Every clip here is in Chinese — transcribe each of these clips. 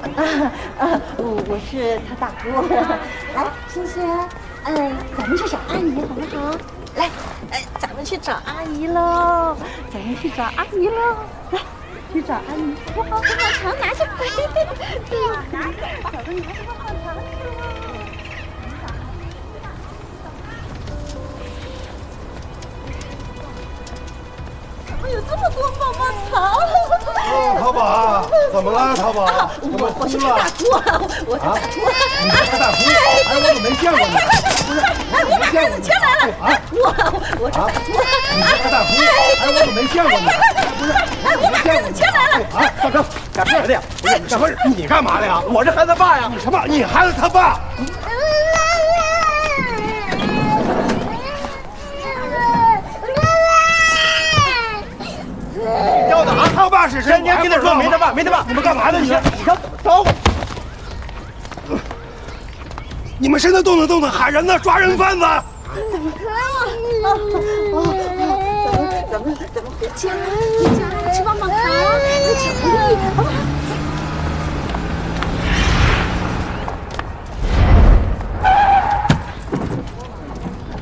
啊，我我是他大哥。来，欣欣，嗯，咱们去找阿姨好不好？来，哎，咱们去找阿姨喽，咱们去找阿姨喽。来，去找阿姨，好不好？棒棒糖拿下来，对呀，拿着，小的拿着棒棒糖去了。有这么多棒棒糖！哦，淘宝，怎么了，淘宝？我我是他大姑，我是大姑。你是他大姑？哎，我怎么没见过你？不是，哎，我把孩子牵来了。啊，我我是大姑。你是他大姑？哎，我怎么没见过你？不是，哎，我把孩子牵来了。啊，大哥，干什么的呀？不是，大哥，你干嘛的呀？我是孩子爸呀。你什么？你孩子他爸？要打他爸是谁？你还跟他说没他爸，没他爸，你们干嘛呢？你们，走！你们谁在动弹动弹喊人呢，抓人贩子！怎么可以？啊啊！咱们咱们咱们回家，回家吃棒棒糖，巧克力，好不好？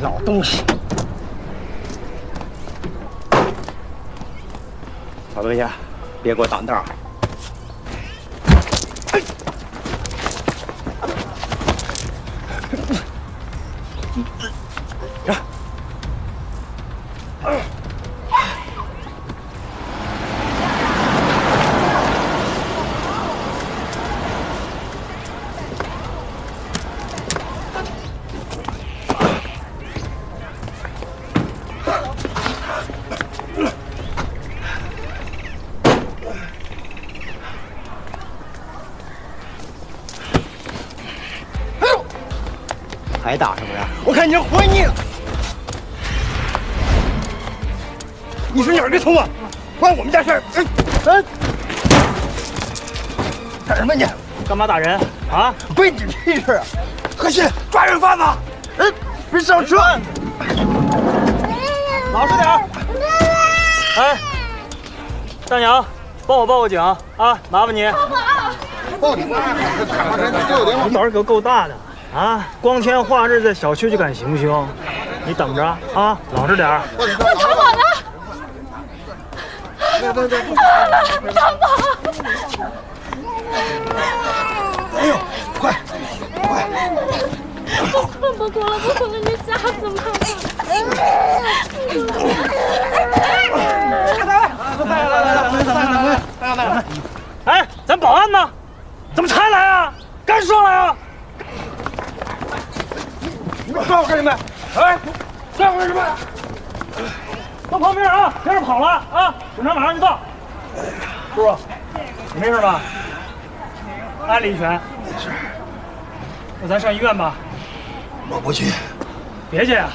老东西！坐下，别给我挡道。还打是不是？我看你是活腻了。你是哪儿的葱啊？关我们家事儿！嗯嗯，干什么你？干嘛打人啊？关你屁事啊！何信，抓人贩子！哎，别上车！老实点儿！哎，大娘，帮我报个警啊！麻烦你。报你妈！看他这就有电话。你胆儿可够大的啊！光天化日在小区就敢行凶，你等着啊！老实点儿。我淘宝呢？对对对，淘宝！哎呦，快快！不困不哭了，不哭了你吓死妈来来来来来来来来！哎，咱保安呢？怎么才来啊？赶紧上来啊！你们抓我干什么？哎，抓我干什么？到旁边啊，别让跑了啊！警察马上就到。叔叔，你没事吧？挨了一拳。没事。那咱上医院吧。我不去。别去啊！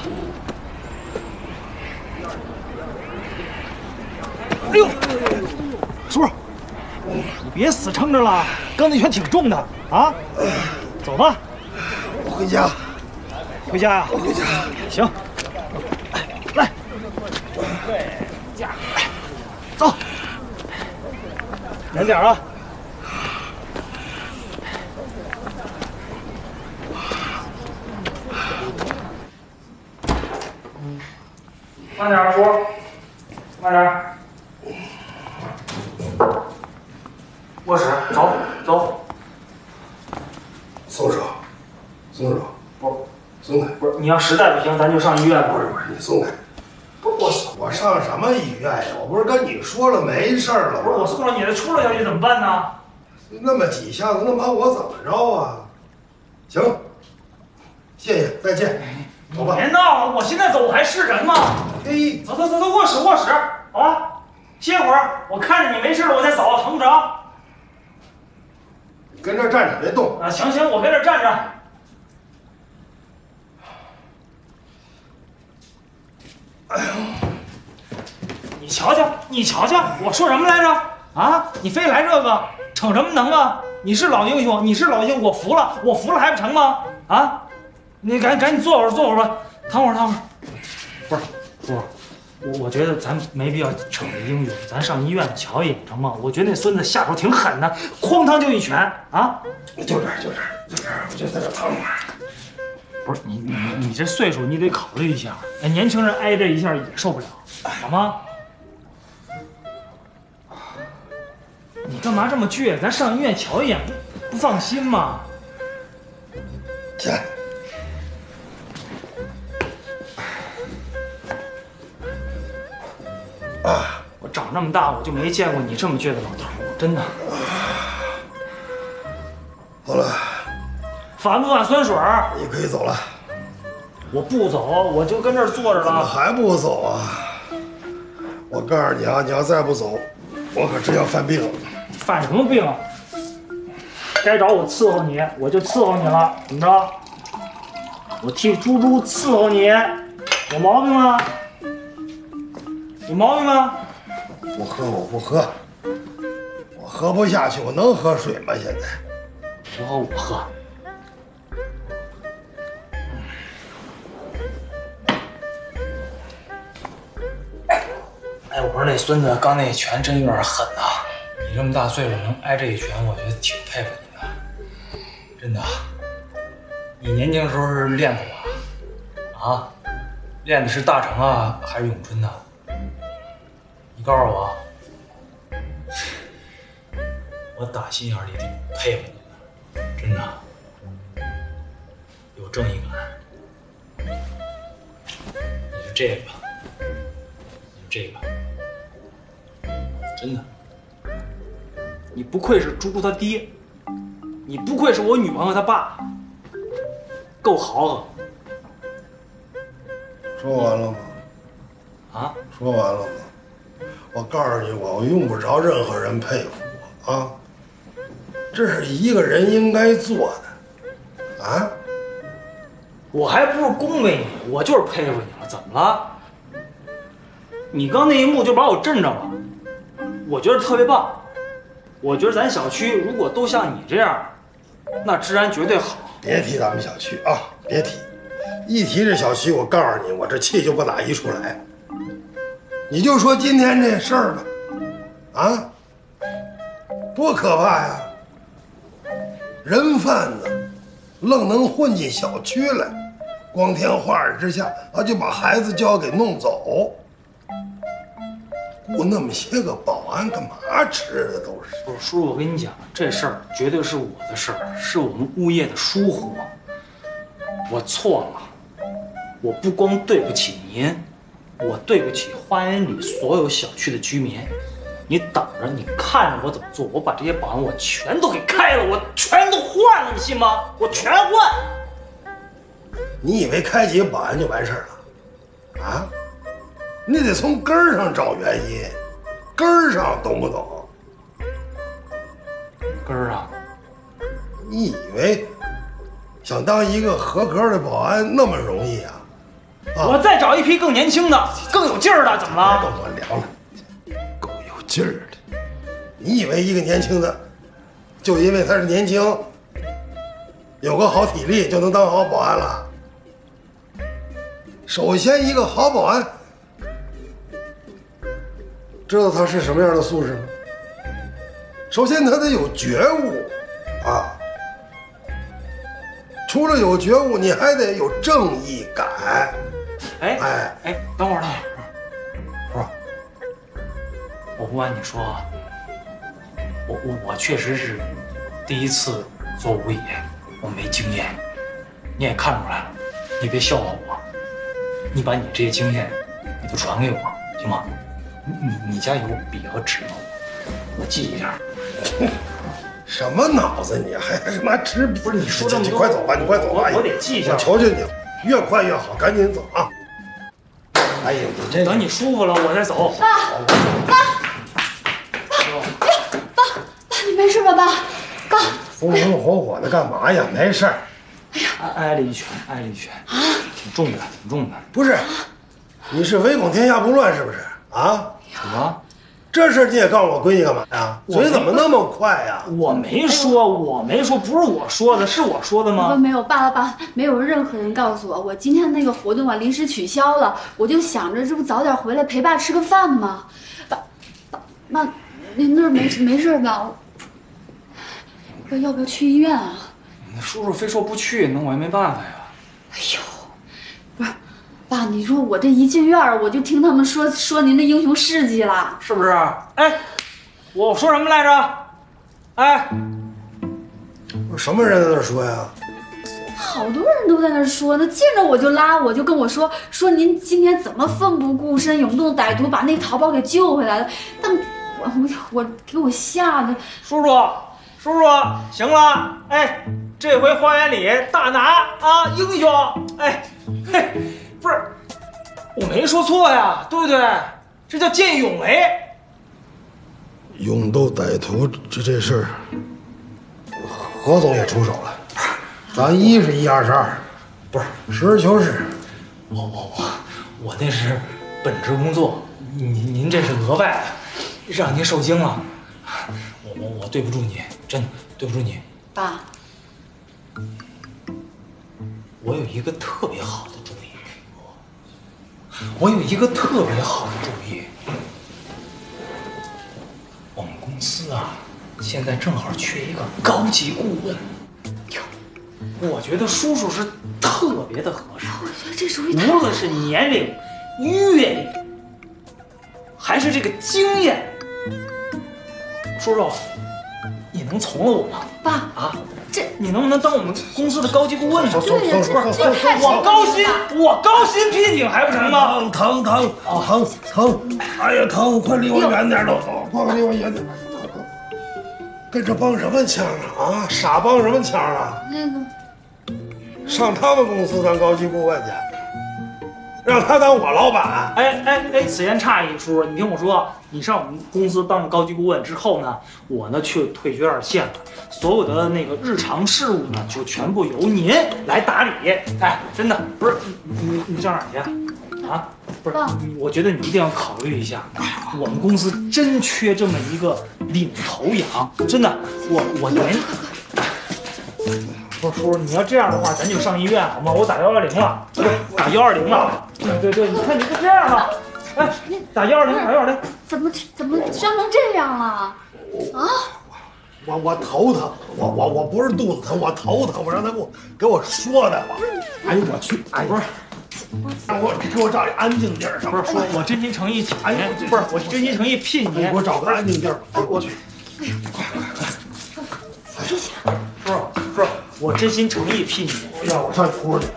哎呦，叔叔，你别死撑着了，刚那拳挺重的啊！走吧。我回家。回家呀？回家。行。来。家。走。远点啊！慢点，叔，慢点。卧室，走走。松手，松手，不，松开。不是，你要实在不行，咱就上医院吧。不是不是，你松开。不，我我上什么医院呀？我不是跟你说了没事了吗？不是我送了你的，出了消息怎么办呢？那么几下子，能把我怎么着啊？行，谢谢，再见。走吧。别闹了，我现在走还是人吗？嘿，走走走走，卧室卧室，好吧，歇会儿，我看着你没事了，我再走，成不成？你跟这站着，别动。啊，行行，我跟这站着。哎呦，你瞧瞧，你瞧瞧，我说什么来着？啊，你非来这个，逞什么能啊？你是老英雄，你是老英雄，我服了，我服了还不成吗？啊，你赶赶紧坐会儿，坐会儿吧，躺会儿，躺会儿。不是，叔，我我觉得咱没必要逞英雄，咱上医院瞧一眼成吗？我觉得那孙子下手挺狠的，哐当就一拳啊！就这儿，就这儿，就这儿，我就在这躺会儿。不是你你你你这岁数，你得考虑一下。哎，年轻人挨这一下也受不了，好吗？你干嘛这么倔？咱上医院瞧一眼，不不放心吗？起来，啊，我长这么大，我就没见过你这么倔的老头儿，真的。好了，反不反酸水儿？你可以走了。我不走，我就跟这儿坐着了。还不走啊？我告诉你啊，你要再不走，我可真要犯病了。犯什么病啊？该找我伺候你，我就伺候你了。怎么着？我替猪猪伺候你，有毛病吗？有毛病吗？不喝我不喝，我喝不下去，我能喝水吗？现在不喝我喝。哎，我说那孙子刚那拳真有点狠呐、你这么大岁数能挨这一拳，我觉得挺佩服你的，真的。你年轻时候是练过吧？啊，练的是大成啊，还是咏春呢？你告诉我，我打心眼里挺佩服你的，真的，有正义感。你就这个，你是这个，真的，你不愧是猪猪他爹，你不愧是我女朋友他爸，够豪横说完了吗？啊！说完了吗？我告诉你，我用不着任何人佩服我啊，这是一个人应该做的啊。我还不是恭维你，我就是佩服你了，怎么了？你刚那一幕就把我震着了，我觉得特别棒。我觉得咱小区如果都像你这样，那治安绝对好。别提咱们小区啊，别提，一提这小区，我告诉你，我这气就不打一处来。你就说今天这事儿吧，啊，多可怕呀！人贩子愣能混进小区来，光天化日之下啊就把孩子就要给弄走，雇那么些个保安干嘛吃的都是？不是叔叔，我跟你讲，这事儿绝对是我的事儿，是我们物业的疏忽，我错了。我不光对不起您，我对不起花园里所有小区的居民。你等着，你看着我怎么做，我把这些保安我全都给开了，我全都换了，你信吗？我全换。你以为开几个保安就完事儿了？啊？你得从根儿上找原因，根儿上懂不懂？根儿啊，你以为想当一个合格的保安那么容易啊？啊我再找一批更年轻的、更有劲儿的，怎么别跟了？我聊了，够有劲儿的。你以为一个年轻的，就因为他是年轻，有个好体力就能当好保安了？首先，一个好保安，知道他是什么样的素质吗？首先，他得有觉悟啊。除了有觉悟，你还得有正义感。哎哎哎，等会儿，等会儿，不是，我不瞒你说啊，我我我确实是第一次做物业，我没经验，你也看出来了，你别笑话我，你把你这些经验你都传给我，行吗？你你你家有笔和纸吗？我记一下。什么脑子你还还他妈吃笔？不是你说这么你快走吧，你快走吧！我我得记一下我求求你了，越快越好，赶紧走啊！哎呀，你这等你舒服了我再走爸爸爸爸。你没事吧，爸？爸，风风火火的干嘛呀？没事哎呀挨了一拳，挨了一拳啊，挺重的，挺重的。不是，你是唯恐天下不乱是不是？啊？什么？这事你也告诉我闺女干嘛呀？嘴怎么那么快呀？我没说，我没说，不是我说的，是我说的不吗？没有，爸爸爸，没有任何人告诉我，我今天那个活动啊临时取消了，我就想着这不早点回来陪爸吃个饭吗？爸，爸，妈，您那儿没没事吧？要要不要去医院啊？那叔叔非说不去，那我也没办法呀。哎呦，爸，你说我这一进院儿，我就听他们说说您的英雄事迹了。是不是？哎，我说什么来着？哎，我什么人在那说呀？好多人都在那儿说，呢见着我就拉我，就跟我说说您今天怎么奋不顾身、勇动歹徒把那淘宝给救回来了。但我我我给我吓得，叔叔，叔叔，行了，哎，这回花园里大拿啊，英雄，哎，嘿，不是，我没说错呀，对不对？这叫见义勇为。勇斗歹徒这这事儿，何总也出手了。咱一是一，二是二，不是实事求是。我我我我那是本职工作，您您这是额外的，让您受惊了。我我我对不住你，真的对不住你。爸，我有一个特别好我有一个特别好的主意。我们公司啊，现在正好缺一个高级顾问。哟，我觉得叔叔是特别的合适，我觉得这主意无论是年龄、阅历，还是这个经验，叔叔，你能从了我吗？爸，啊，这你能不能当我们公司的高级顾问呢？对呀，这这太我高薪，我高薪聘请还不成吗？疼疼疼疼疼！哎呀疼！快离我远点儿都，快离我远点儿！跟这帮什么腔啊？啊，傻帮什么腔啊？那个上他们公司当高级顾问去，让他当我老板。哎哎哎，此言差矣，叔叔，你听我说，你上我们公司当了高级顾问之后呢，我呢去退居二线了，所有的那个日常事务呢，就全部由您来打理。哎，真的不是你你你上哪儿去啊？啊，不是我觉得你一定要考虑一下，我们公司真缺这么一个领头羊，真的，我我没。不是叔叔，你要这样的话，咱就上医院好吗？我打幺幺零了，不是打幺二零了。对对对，你看你就这样了，哎，打幺二零，打幺二零。怎么怎么伤成这样了？啊？我我头疼，我我我不是肚子疼，我头疼，我让他给我给我说的吧。哎呦我去，哎不是让我给我找一安静地儿上。不是，我真心诚意请哎不是我真心诚意聘您。给我找个安静地儿。我我去。叔叔，叔叔，我真心诚意聘您。让我上厨去。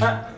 哎。